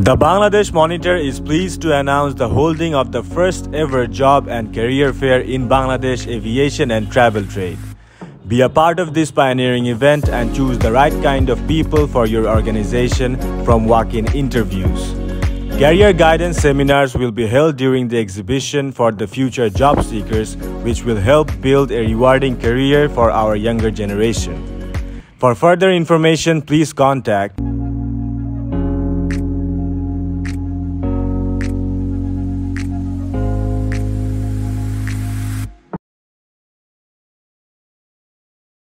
The Bangladesh Monitor is pleased to announce the holding of the first ever job and career fair in Bangladesh aviation and travel trade. Be a part of this pioneering event and choose the right kind of people for your organization from walk-in interviews. Career guidance seminars will be held during the exhibition for the future job seekers, which will help build a rewarding career for our younger generation. For further information, please contact